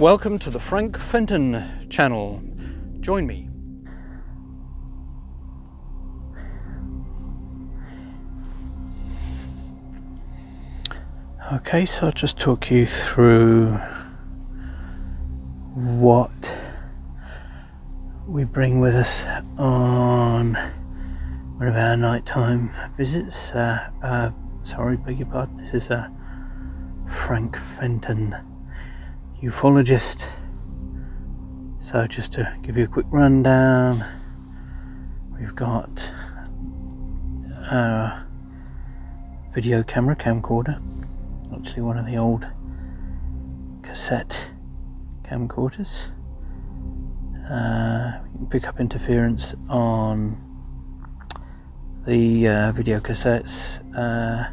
Welcome to the Frank Fenton channel. Join me. Okay, so I'll just talk you through what we bring with us on one of our nighttime visits. Uh, uh, sorry, beg your pardon. This is uh, Frank Fenton, ufologist. So, just to give you a quick rundown, we've got our video camera camcorder, actually, one of the old cassette camcorders. Uh, you can pick up interference on the uh, video cassettes, uh,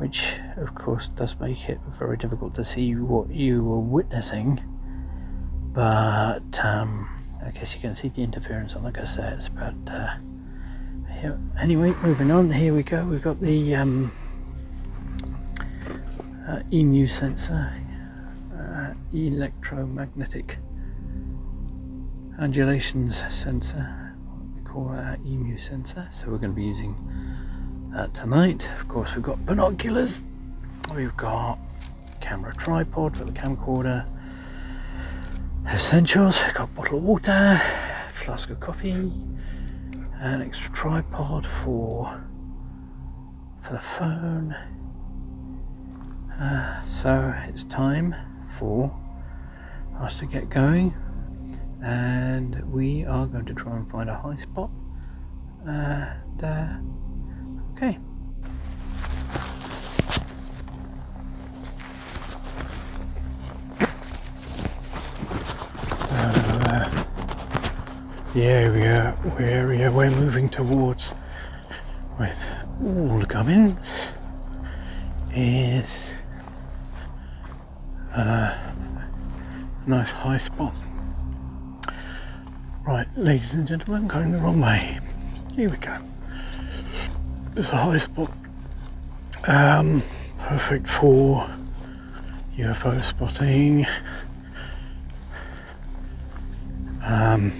which of course does make it very difficult to see what you were witnessing. But um, I guess you can see the interference on the cassettes. But uh, here, anyway, moving on. Here we go. We've got the um, uh, EMU sensor, uh, electromagnetic undulations sensor, we call our EMU sensor. So we're going to be using that tonight. Of course, we've got binoculars, we've got camera tripod for the camcorder, essentials, got bottle of water, flask of coffee, an extra tripod for for the phone. Uh, so it's time for us to get going. And we are going to try and find a high spot and uh, the area, area we're moving towards with all the Gubbins is a nice high spot Right, ladies and gentlemen, going the wrong way. Here we go. It's a high spot. Um, perfect for UFO spotting. Um,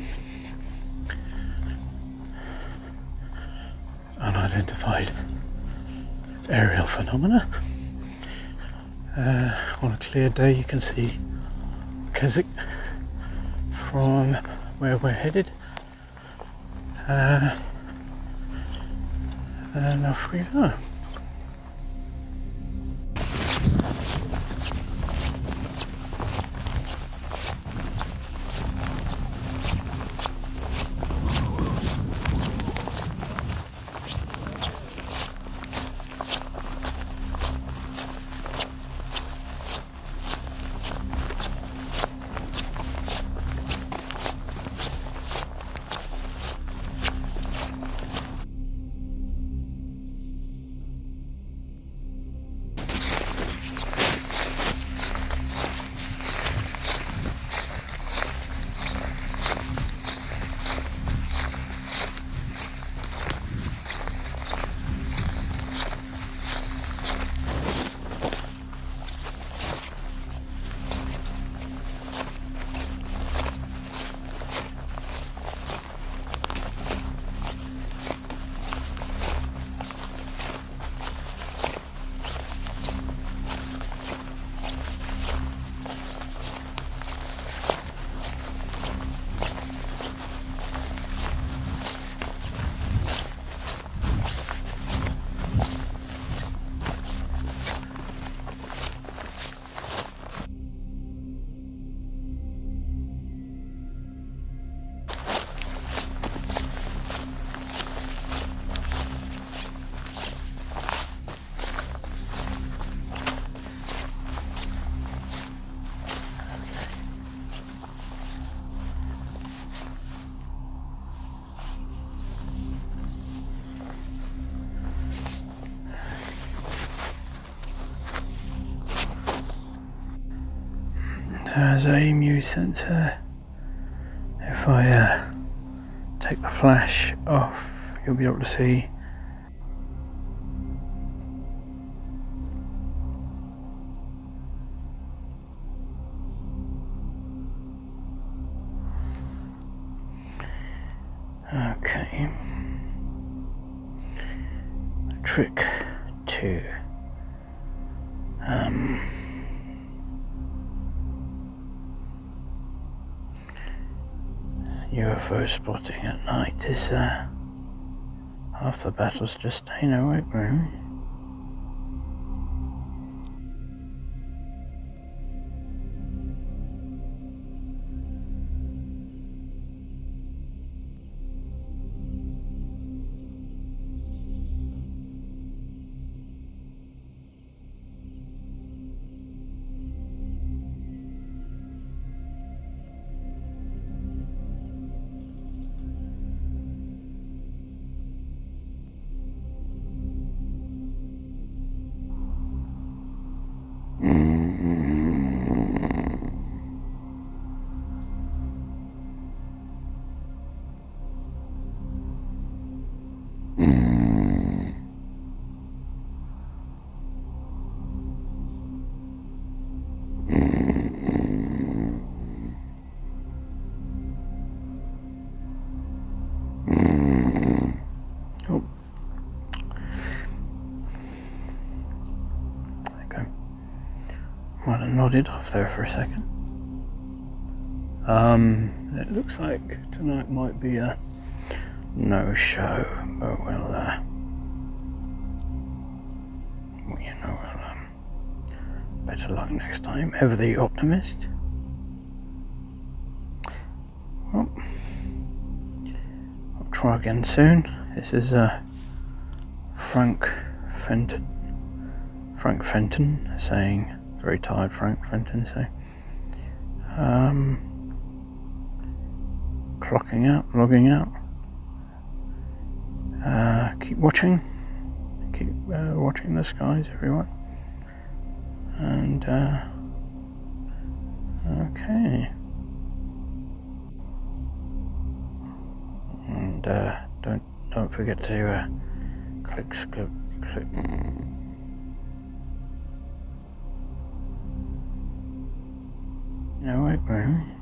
unidentified aerial phenomena. Uh, on a clear day, you can see Keswick from where we're headed. Uh, and off we go. as EMU sensor. If I uh, take the flash off you'll be able to see. Okay. Trick two. Um, UFO spotting at night is uh, half the battle's just staying awake, really. Nodded off there for a second. Um, it looks like tonight might be a no show, but we'll, uh, well, you know, um, better luck next time. Ever the optimist. Well, I'll try again soon. This is uh, Frank Fenton. Frank Fenton saying, very tired Frank Fenton saying, um, clocking out, logging out. Uh, keep watching. Keep uh, watching the skies, everyone. And, uh, okay. And, uh, don't, don't forget to, uh, click, click, click. No, wait, wait.